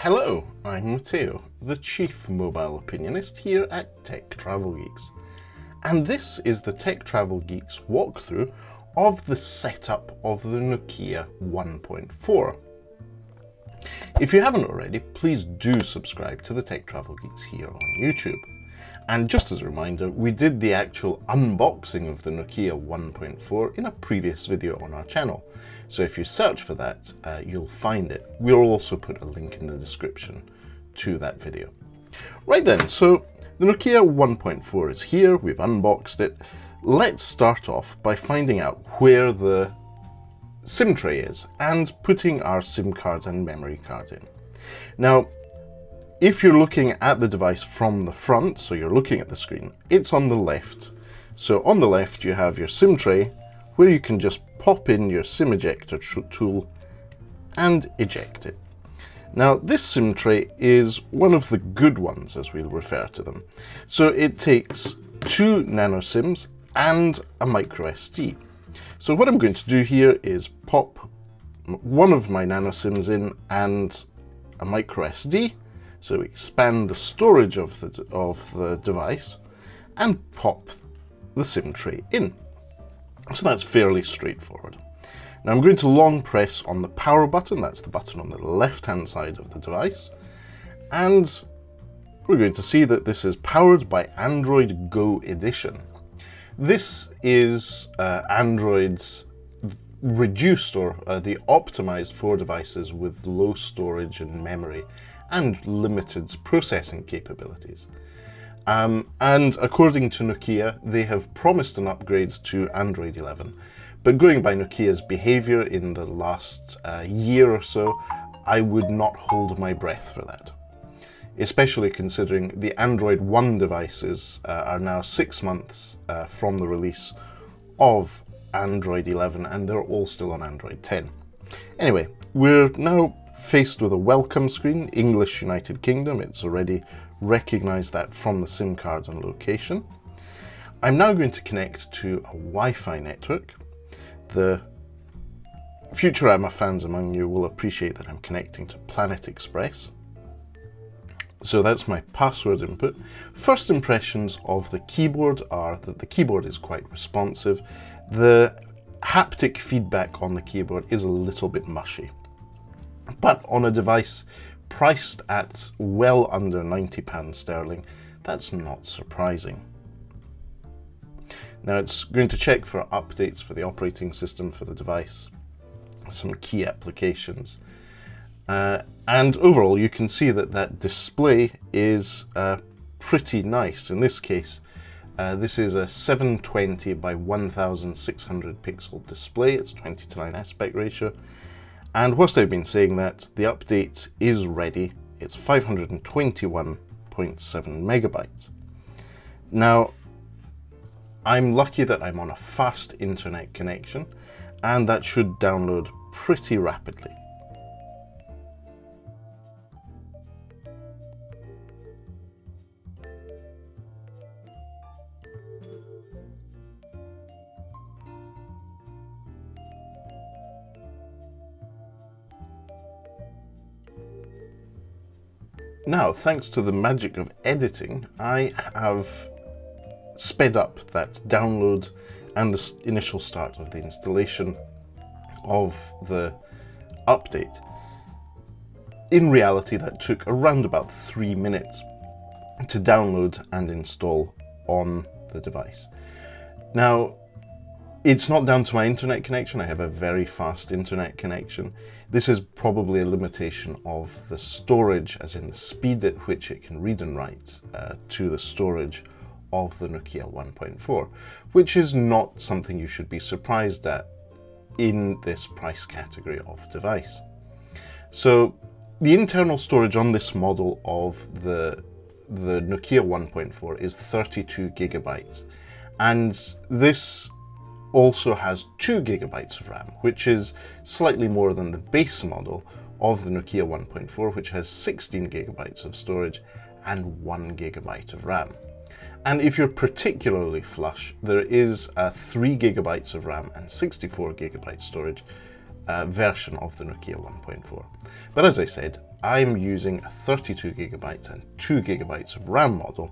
Hello, I'm Matteo, the Chief Mobile Opinionist here at Tech Travel Geeks. And this is the Tech Travel Geeks walkthrough of the setup of the Nokia 1.4. If you haven't already, please do subscribe to the Tech Travel Geeks here on YouTube. And just as a reminder, we did the actual unboxing of the Nokia 1.4 in a previous video on our channel. So if you search for that, uh, you'll find it. We'll also put a link in the description to that video. Right then, so the Nokia 1.4 is here, we've unboxed it. Let's start off by finding out where the SIM tray is and putting our SIM card and memory card in. Now, if you're looking at the device from the front, so you're looking at the screen, it's on the left. So on the left you have your SIM tray where you can just pop in your SIM ejector tool and eject it. Now this SIM tray is one of the good ones as we'll refer to them. So it takes two nano SIMs and a micro SD. So what I'm going to do here is pop one of my nano SIMs in and a micro SD. So expand the storage of the, of the device and pop the SIM tray in. So that's fairly straightforward. Now I'm going to long press on the power button, that's the button on the left hand side of the device, and we're going to see that this is powered by Android Go Edition. This is uh, Android's reduced or uh, the optimized for devices with low storage and memory and limited processing capabilities. Um, and according to Nokia, they have promised an upgrade to Android 11. But going by Nokia's behavior in the last uh, year or so, I would not hold my breath for that. Especially considering the Android One devices uh, are now six months uh, from the release of Android 11 and they're all still on Android 10. Anyway, we're now faced with a welcome screen, English United Kingdom. It's already recognize that from the SIM card and location. I'm now going to connect to a Wi-Fi network. The Futurama fans among you will appreciate that I'm connecting to Planet Express. So that's my password input. First impressions of the keyboard are that the keyboard is quite responsive. The haptic feedback on the keyboard is a little bit mushy. But on a device priced at well under £90 sterling, that's not surprising. Now it's going to check for updates for the operating system for the device, some key applications. Uh, and overall you can see that that display is uh, pretty nice. In this case, uh, this is a 720 by 1600 pixel display, it's 20 to 9 aspect ratio, and whilst I've been saying that, the update is ready. It's 521.7 megabytes. Now, I'm lucky that I'm on a fast internet connection, and that should download pretty rapidly. Now, thanks to the magic of editing, I have sped up that download and the initial start of the installation of the update. In reality, that took around about three minutes to download and install on the device. Now, it's not down to my internet connection. I have a very fast internet connection. This is probably a limitation of the storage, as in the speed at which it can read and write uh, to the storage of the Nokia 1.4, which is not something you should be surprised at in this price category of device. So the internal storage on this model of the, the Nokia 1.4 is 32 gigabytes. And this also has 2 gigabytes of RAM, which is slightly more than the base model of the Nokia 1.4, which has 16 gigabytes of storage and 1 gigabyte of RAM. And if you're particularly flush, there is a 3 gigabytes of RAM and 64 gigabyte storage uh, version of the Nokia 1.4. But as I said, I'm using a 32 gigabytes and 2 gigabytes of RAM model,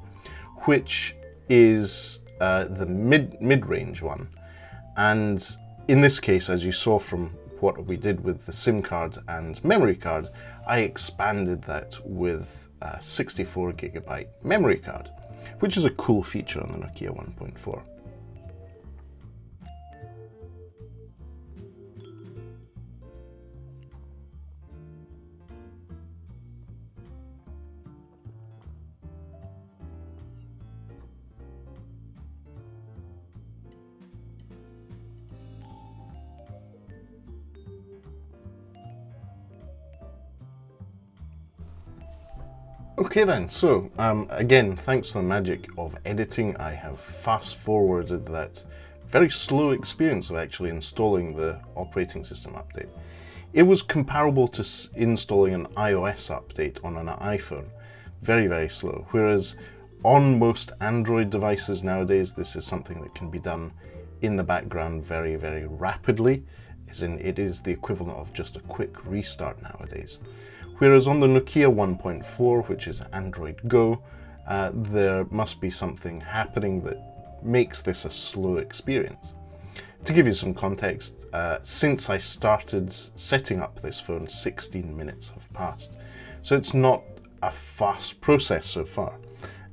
which is uh, the mid mid-range one. And in this case, as you saw from what we did with the SIM card and memory card, I expanded that with a 64 gigabyte memory card, which is a cool feature on the Nokia 1.4. Okay then, so um, again, thanks to the magic of editing, I have fast forwarded that very slow experience of actually installing the operating system update. It was comparable to installing an iOS update on an iPhone. Very, very slow. Whereas on most Android devices nowadays, this is something that can be done in the background very, very rapidly. As in, it is the equivalent of just a quick restart nowadays. Whereas on the Nokia 1.4, which is Android Go, uh, there must be something happening that makes this a slow experience. To give you some context, uh, since I started setting up this phone, 16 minutes have passed. So it's not a fast process so far.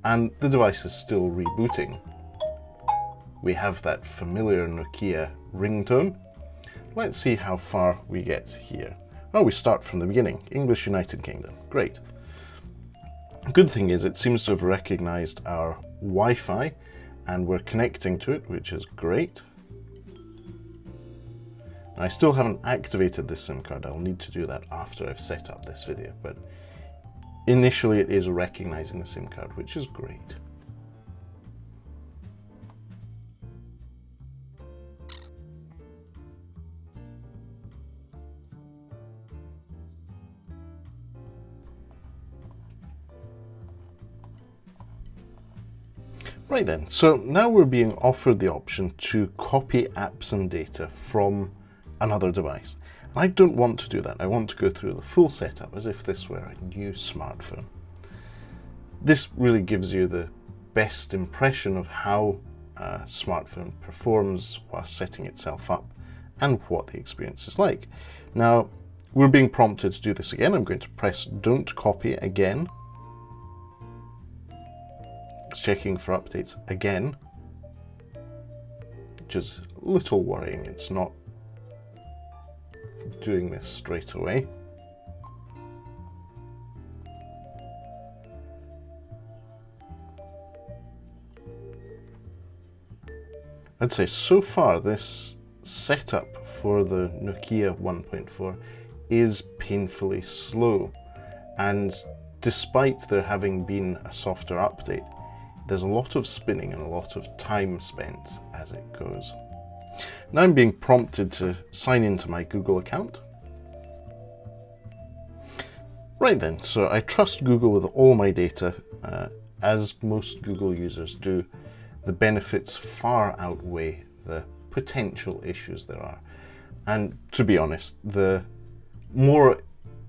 And the device is still rebooting. We have that familiar Nokia ringtone. Let's see how far we get here. Oh, we start from the beginning. English United Kingdom. Great. Good thing is it seems to have recognized our Wi-Fi and we're connecting to it, which is great. I still haven't activated this SIM card. I'll need to do that after I've set up this video, but initially it is recognizing the SIM card, which is great. Right then, so now we're being offered the option to copy apps and data from another device. And I don't want to do that. I want to go through the full setup as if this were a new smartphone. This really gives you the best impression of how a smartphone performs while setting itself up and what the experience is like. Now, we're being prompted to do this again. I'm going to press don't copy again checking for updates again, is a little worrying. It's not doing this straight away. I'd say so far this setup for the Nokia 1.4 is painfully slow and despite there having been a softer update, there's a lot of spinning and a lot of time spent as it goes. Now I'm being prompted to sign into my Google account. Right then, so I trust Google with all my data, uh, as most Google users do. The benefits far outweigh the potential issues there are. And to be honest, the more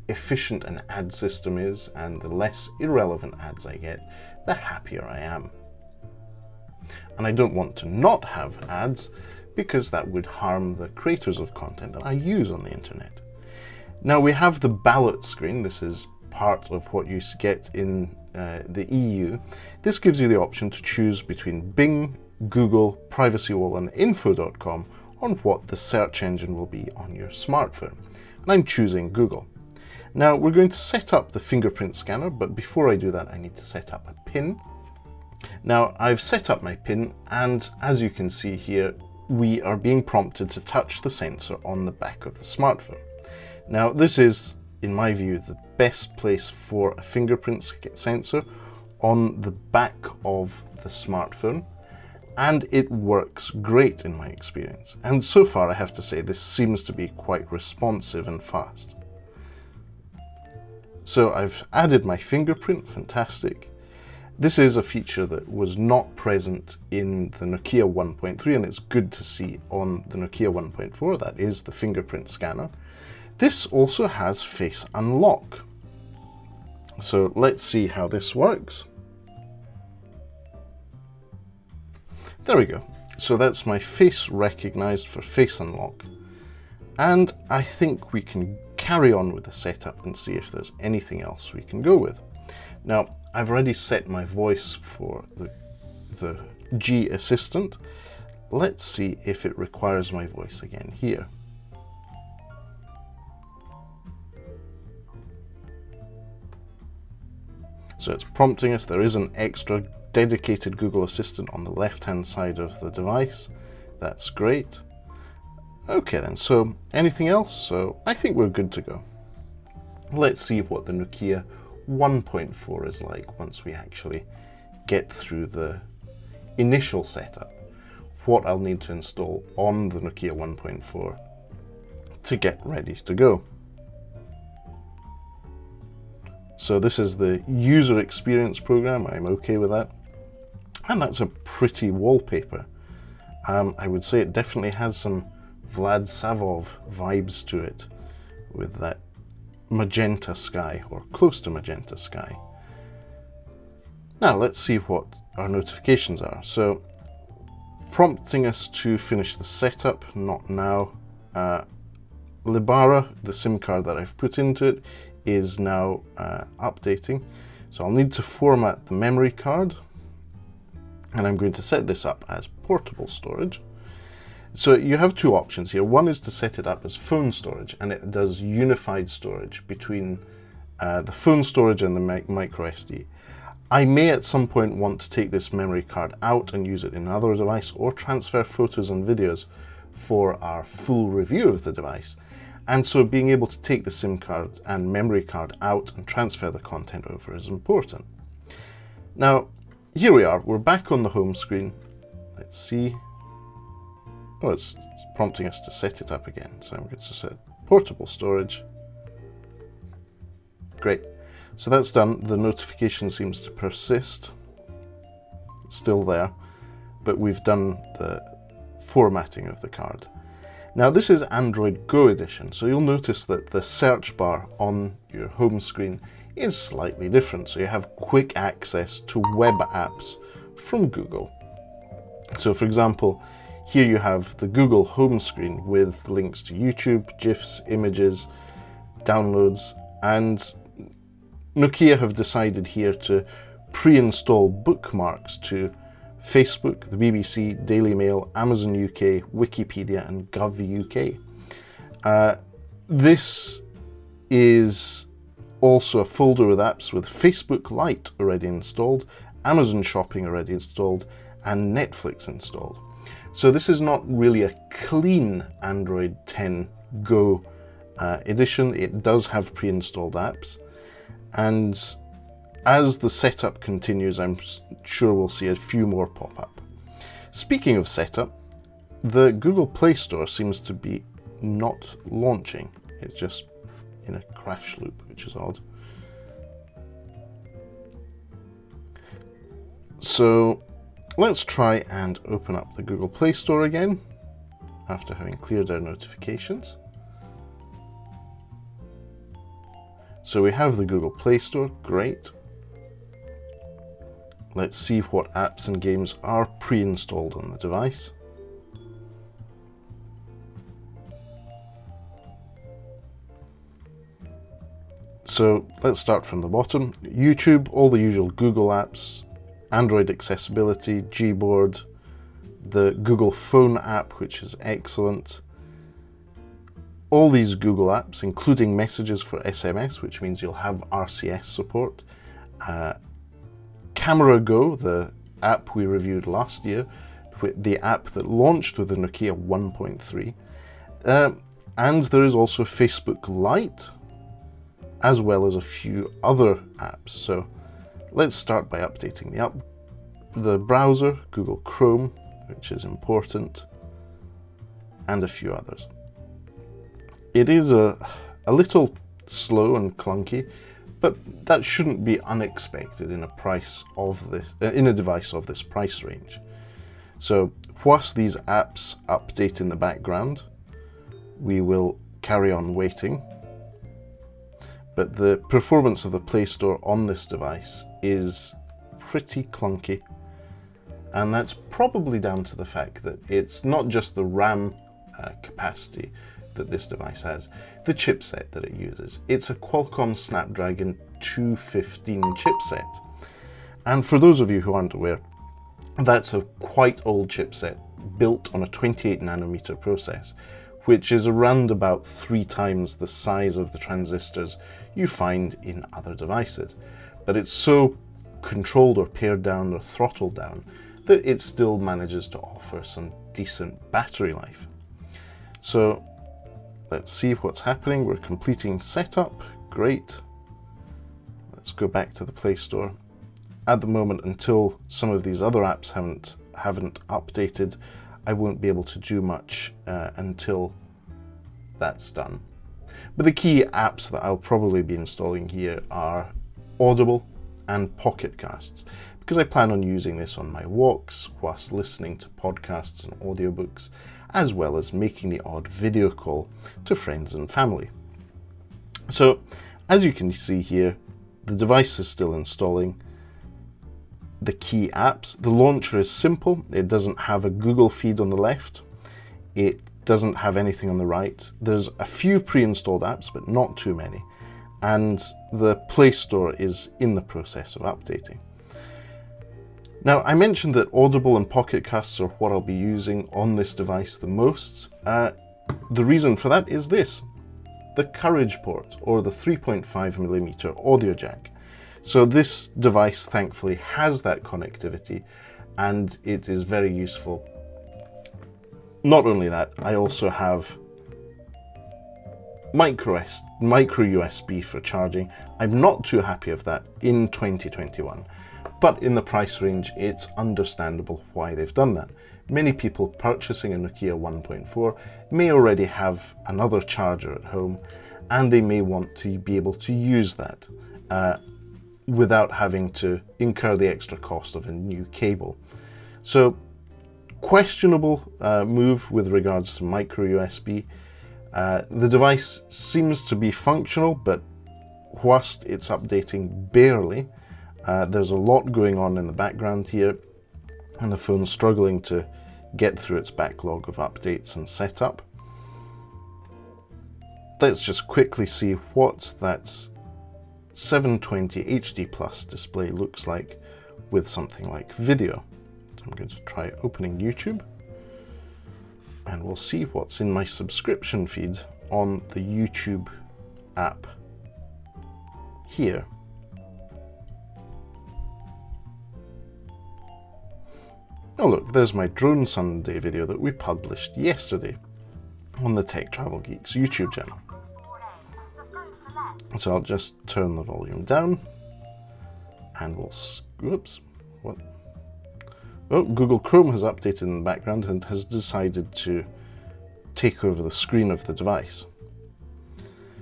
efficient an ad system is and the less irrelevant ads I get, the happier I am. And I don't want to not have ads because that would harm the creators of content that I use on the internet. Now we have the ballot screen. This is part of what you get in uh, the EU. This gives you the option to choose between Bing, Google, PrivacyWall and Info.com on what the search engine will be on your smartphone. And I'm choosing Google. Now we're going to set up the fingerprint scanner, but before I do that, I need to set up a PIN. Now I've set up my PIN and as you can see here, we are being prompted to touch the sensor on the back of the smartphone. Now this is, in my view, the best place for a fingerprint sensor on the back of the smartphone and it works great in my experience. And so far I have to say this seems to be quite responsive and fast. So I've added my fingerprint, fantastic. This is a feature that was not present in the Nokia 1.3 and it's good to see on the Nokia 1.4, that is the fingerprint scanner. This also has Face Unlock. So let's see how this works. There we go. So that's my face recognized for Face Unlock. And I think we can carry on with the setup and see if there's anything else we can go with. Now, I've already set my voice for the, the G Assistant. Let's see if it requires my voice again here. So it's prompting us, there is an extra dedicated Google Assistant on the left hand side of the device. That's great. Okay then, so anything else? So I think we're good to go. Let's see what the Nokia 1.4 is like once we actually get through the initial setup. What I'll need to install on the Nokia 1.4 to get ready to go. So this is the user experience program, I'm okay with that. And that's a pretty wallpaper. Um, I would say it definitely has some Vlad Savov vibes to it with that magenta sky or close to magenta sky. Now let's see what our notifications are. So prompting us to finish the setup, not now. Uh, Lebara, the SIM card that I've put into it, is now uh, updating. So I'll need to format the memory card and I'm going to set this up as portable storage. So you have two options here. One is to set it up as phone storage, and it does unified storage between uh, the phone storage and the micro SD. I may at some point want to take this memory card out and use it in another device or transfer photos and videos for our full review of the device. And so being able to take the SIM card and memory card out and transfer the content over is important. Now, here we are, we're back on the home screen. Let's see Oh, it's prompting us to set it up again. So I'm going to set portable storage. Great. So that's done. The notification seems to persist. It's still there, but we've done the formatting of the card. Now this is Android Go edition, so you'll notice that the search bar on your home screen is slightly different. So you have quick access to web apps from Google. So for example, here you have the Google home screen with links to YouTube, GIFs, images, downloads, and Nokia have decided here to pre-install bookmarks to Facebook, the BBC, Daily Mail, Amazon UK, Wikipedia, and Gov UK. Uh, this is also a folder with apps with Facebook Lite already installed, Amazon Shopping already installed, and Netflix installed. So this is not really a clean Android 10 Go uh, edition. It does have pre-installed apps. And as the setup continues, I'm sure we'll see a few more pop up. Speaking of setup, the Google Play Store seems to be not launching. It's just in a crash loop, which is odd. So Let's try and open up the Google Play Store again after having cleared our notifications. So we have the Google Play Store, great. Let's see what apps and games are pre-installed on the device. So let's start from the bottom. YouTube, all the usual Google apps, Android accessibility, Gboard, the Google Phone app, which is excellent. All these Google apps, including messages for SMS, which means you'll have RCS support. Uh, Camera Go, the app we reviewed last year, the app that launched with the Nokia 1.3. Uh, and there is also Facebook Lite, as well as a few other apps. So Let's start by updating the, up the browser, Google Chrome, which is important, and a few others. It is a, a little slow and clunky, but that shouldn't be unexpected in a price of this uh, in a device of this price range. So whilst these apps update in the background, we will carry on waiting. But the performance of the Play Store on this device is pretty clunky. And that's probably down to the fact that it's not just the RAM uh, capacity that this device has, the chipset that it uses. It's a Qualcomm Snapdragon 215 chipset. And for those of you who aren't aware, that's a quite old chipset built on a 28 nanometer process, which is around about three times the size of the transistors you find in other devices. But it's so controlled or pared down or throttled down that it still manages to offer some decent battery life. So let's see what's happening. We're completing setup, great. Let's go back to the Play Store. At the moment, until some of these other apps haven't haven't updated, I won't be able to do much uh, until that's done. But the key apps that I'll probably be installing here are Audible and Pocket Casts, because I plan on using this on my walks whilst listening to podcasts and audiobooks, as well as making the odd video call to friends and family. So, as you can see here, the device is still installing the key apps. The launcher is simple. It doesn't have a Google feed on the left. It doesn't have anything on the right. There's a few pre-installed apps, but not too many. And the Play Store is in the process of updating. Now, I mentioned that Audible and Pocket Casts are what I'll be using on this device the most. Uh, the reason for that is this, the Courage port, or the 3.5mm audio jack. So this device thankfully has that connectivity and it is very useful. Not only that, I also have micro, micro USB for charging. I'm not too happy of that in 2021, but in the price range, it's understandable why they've done that. Many people purchasing a Nokia 1.4 may already have another charger at home and they may want to be able to use that. Uh, without having to incur the extra cost of a new cable. So questionable uh, move with regards to micro USB. Uh, the device seems to be functional, but whilst it's updating barely, uh, there's a lot going on in the background here, and the phone's struggling to get through its backlog of updates and setup. Let's just quickly see what that 720 HD plus display looks like with something like video. I'm going to try opening YouTube and we'll see what's in my subscription feed on the YouTube app here. Oh look, there's my Drone Sunday video that we published yesterday on the Tech Travel Geeks YouTube channel. So I'll just turn the volume down and we'll, whoops, what? Oh, Google Chrome has updated in the background and has decided to take over the screen of the device.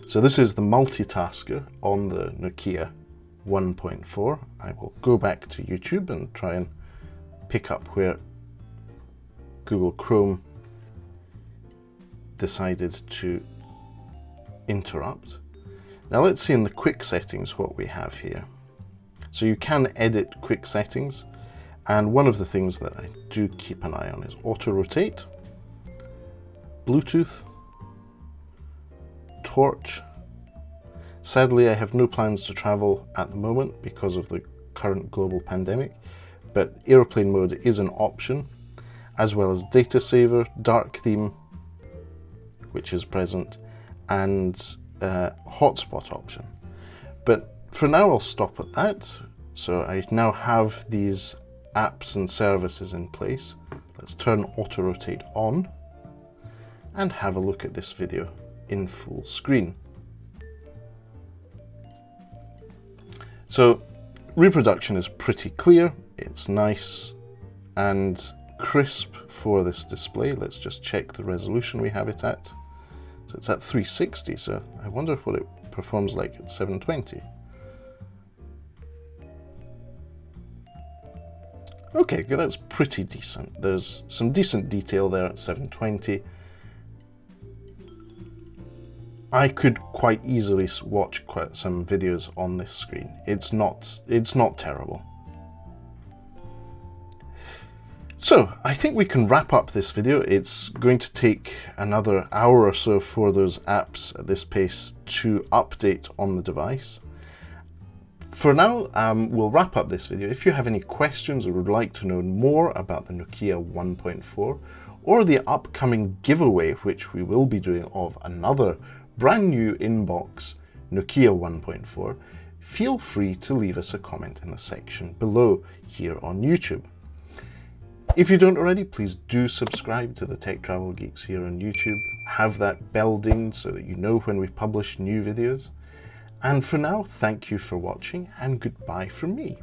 So this is the multitasker on the Nokia 1.4. I will go back to YouTube and try and pick up where Google Chrome decided to interrupt. Now let's see in the quick settings what we have here. So you can edit quick settings and one of the things that I do keep an eye on is auto rotate, Bluetooth, torch. Sadly I have no plans to travel at the moment because of the current global pandemic, but airplane mode is an option, as well as data saver, dark theme, which is present, and uh, hotspot option. But for now, I'll stop at that. So I now have these apps and services in place. Let's turn auto rotate on and have a look at this video in full screen. So reproduction is pretty clear. It's nice and crisp for this display. Let's just check the resolution we have it at. So it's at 360, so I wonder what it performs like at 720. Okay, that's pretty decent. There's some decent detail there at 720. I could quite easily watch quite some videos on this screen. It's not, it's not terrible. So, I think we can wrap up this video. It's going to take another hour or so for those apps at this pace to update on the device. For now, um, we'll wrap up this video. If you have any questions or would like to know more about the Nokia 1.4 or the upcoming giveaway, which we will be doing of another brand new inbox Nokia 1.4, feel free to leave us a comment in the section below here on YouTube. If you don't already, please do subscribe to the Tech Travel Geeks here on YouTube. Have that bell dinged so that you know when we publish new videos. And for now, thank you for watching and goodbye from me.